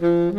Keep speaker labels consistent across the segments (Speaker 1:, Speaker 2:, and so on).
Speaker 1: Mm-hmm.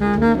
Speaker 1: Mm-hmm.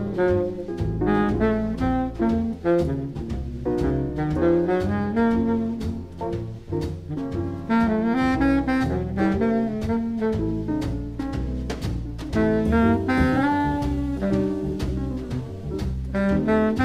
Speaker 1: Mm-hmm.